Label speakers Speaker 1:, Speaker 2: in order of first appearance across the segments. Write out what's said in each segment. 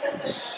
Speaker 1: Thank you.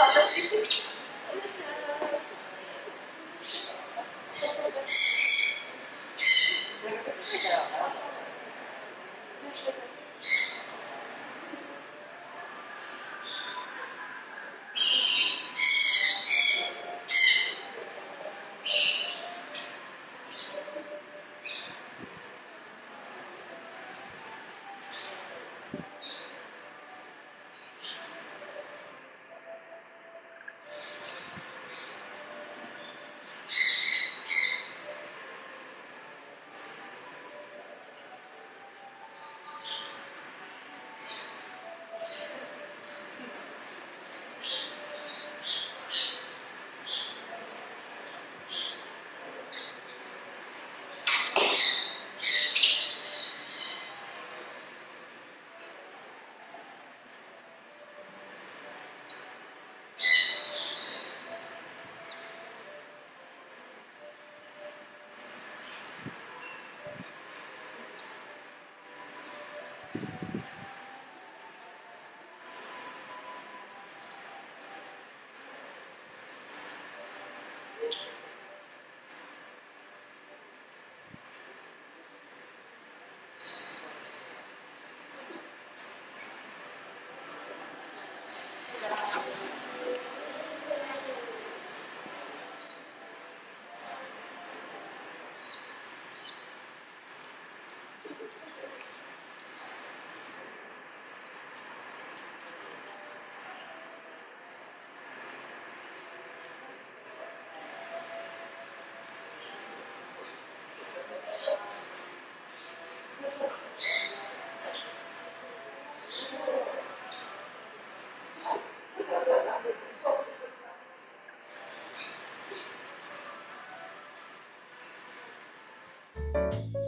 Speaker 2: Obrigada.
Speaker 1: Thank you.